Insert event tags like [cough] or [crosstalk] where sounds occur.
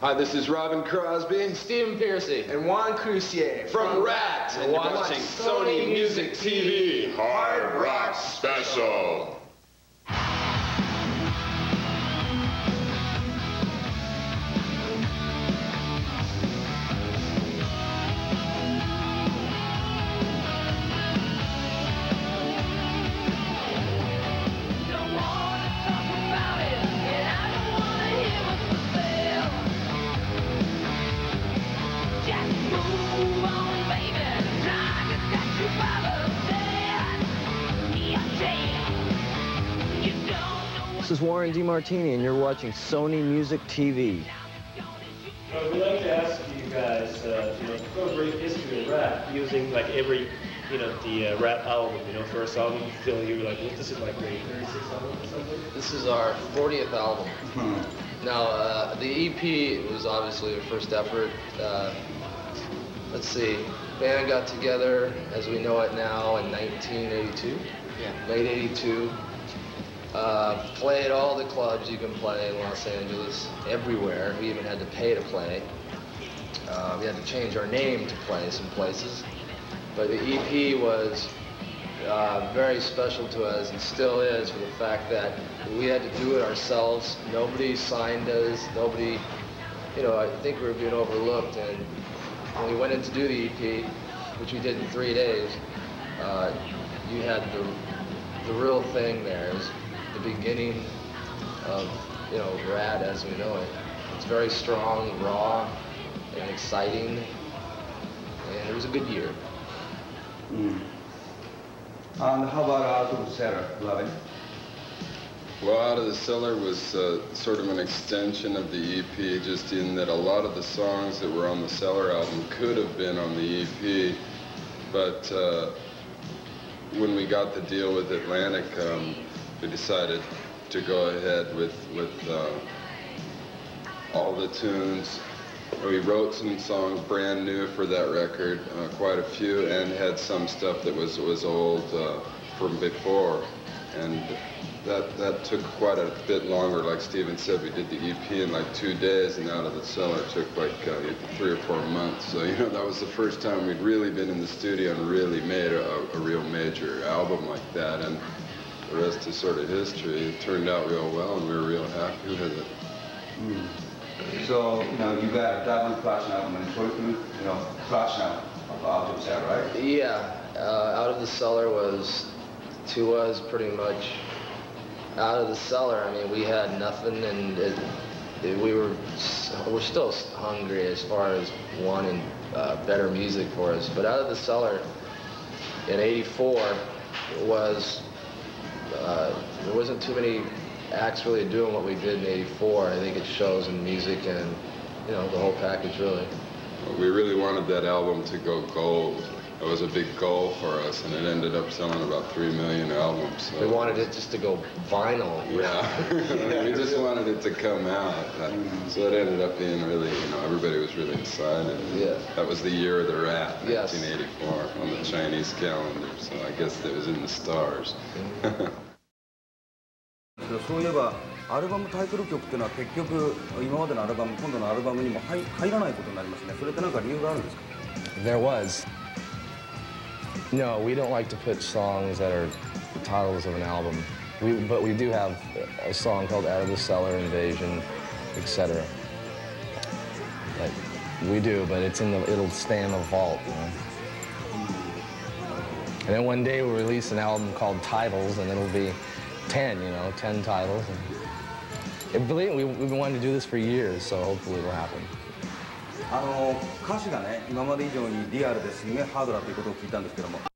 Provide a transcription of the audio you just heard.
Hi, this is Robbin Crosby. Stephen Pearcy. And Juan Croucier. From Ratt And watching Sony Music TV Hard Rock Special. This is Warren DeMartini, and you're watching Sony Music TV. Uh, we'd like to ask you guys, uh, you know, to go a brief history of Ratt, using like every, you know, the uh, Ratt album, you know, first album, Phil, you were like, what, this is like grade 36 album or something? This is our 40th album. Now, uh, the EP was obviously our first effort. Uh, let's see, band got together as we know it now in 1982. Yeah. Late 82. Uh, played all the clubs you can play in Los Angeles, everywhere. We even had to pay to play. Uh, we had to change our name to play some places. But the EP was uh, very special to us and still is for the fact that we had to do it ourselves. Nobody signed us. Nobody, you know, I think we were being overlooked. And when we went in to do the EP, which we did in three days, uh, you had the, the real thing there. It was the beginning of, you know, Ratt as we know it. It's very strong, raw, and exciting. And it was a good year. Mm. And how about Out of the Cellar, Robbin? Well, Out of the Cellar was uh, sort of an extension of the EP, just in that a lot of the songs that were on the Cellar album could have been on the EP. But uh, when we got the deal with Atlantic, um, we decided to go ahead with, with uh, all the tunes. We wrote some songs brand new for that record, uh, quite a few, and had some stuff that was, was old uh, from before. And that, that took quite a bit longer. Like Stephen said, we did the EP in like two days, and Out of the Cellar took like uh, three or four months. So, [laughs] you know, that was the first time we'd really been in the studio and really made a, a real major album like that. And the rest is sort of history. It turned out real well, and we were real happy with it. Mm. So, you know, you got a double platinum album and triple, you know, platinum of Out of the Cellar, right? Yeah, uh, Out of the Cellar was, to us, pretty much out of the cellar. I mean, we had nothing, and it, it, we were we're still hungry as far as wanting uh, better music for us. But out of the cellar in '84 was uh, there wasn't too many acts really doing what we did in '84. I think it shows in music and you know the whole package really. We really wanted that album to go gold. It was a big goal for us, and it ended up selling about three million albums. So. We wanted it just to go vinyl. Yeah, [laughs] we just wanted it to come out. So it ended up being really, you know, everybody was really excited. Yeah. That was the year of the rat, yes. 1984, on the Chinese calendar. So I guess it was in the stars. [laughs] そういえばアルバムタイトル曲っていうのは結局今までのアルバム今度のアルバムにも入入らないことになりますねそれって何か理由があるんですか There was. No, we don't like to put songs that are titles of an album. We, but we do have a song called Out of the Cellar, Invasion, etc. Like, we do, but it's in the, it'll stay in the vault, you know. And then one day we'll release an album called Titles, and it'll be 10, you know, 10 titles. And believe me, we've been wanting to do this for years, so hopefully it'll happen. あの歌詞がね今まで以上にリアルですげえハードだということを聞いたんですけども